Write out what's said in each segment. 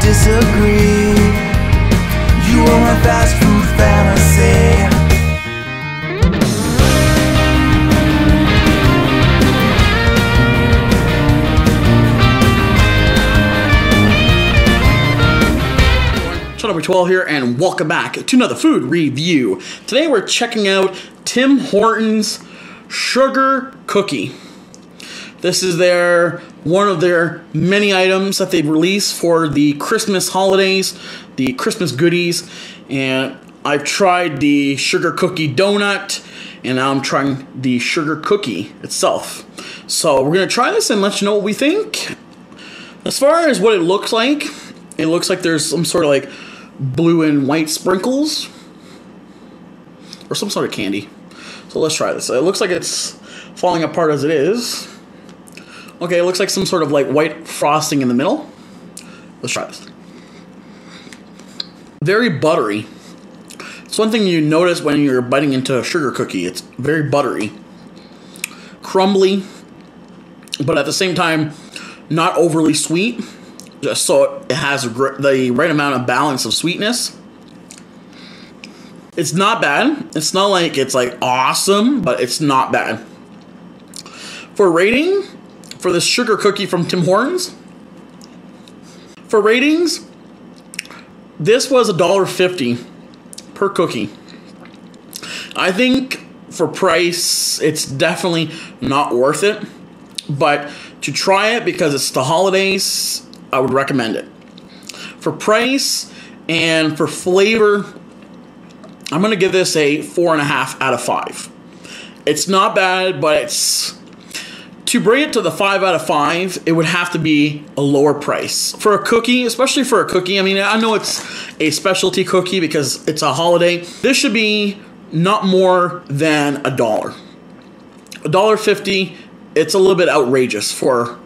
disagree. You are my fast food fantasy. Number 12 here, and welcome back to another food review. Today we're checking out Tim Hortons Sugar Cookie. This is their one of their many items that they've released for the Christmas holidays, the Christmas goodies, and I've tried the sugar cookie donut, and now I'm trying the sugar cookie itself. So we're gonna try this and let you know what we think. As far as what it looks like, it looks like there's some sort of like blue and white sprinkles or some sort of candy. So let's try this. It looks like it's falling apart as it is. Okay, it looks like some sort of like white frosting in the middle. Let's try this. Very buttery. It's one thing you notice when you're biting into a sugar cookie. It's very buttery, crumbly, but at the same time, not overly sweet just so it has the right amount of balance of sweetness. It's not bad. It's not like it's like awesome, but it's not bad. For rating, for this sugar cookie from Tim Hortons, for ratings, this was $1.50 per cookie. I think for price, it's definitely not worth it. But to try it because it's the holidays I would recommend it. For price and for flavor, I'm to give this a 4.5 out of 5. It's not bad, but it's. To bring it to the 5 out of 5, it would have to be a lower price. For a cookie, especially for a cookie, I mean, I know it's a specialty cookie because it's a holiday. This should be not more than a dollar. A dollar fifty, it's a little bit outrageous for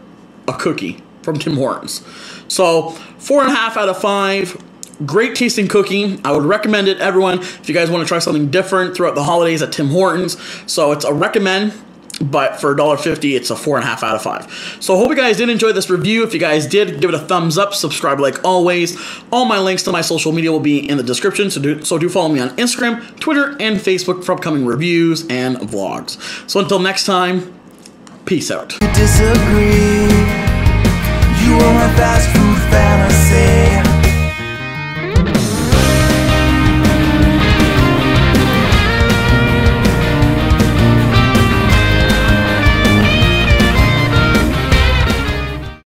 a cookie from Tim Hortons. So four and a half out of five. Great tasting cookie. I would recommend it, everyone, if you guys want to try something different throughout the holidays at Tim Hortons. So it's a recommend but for $1.50 it's a four and a half out of five. So I hope you guys did enjoy this review. If you guys did give it a thumbs up subscribe like always. All my links to my social media will be in the description so do, so do follow me on instagram twitter and facebook for upcoming reviews and vlogs. So until next time peace out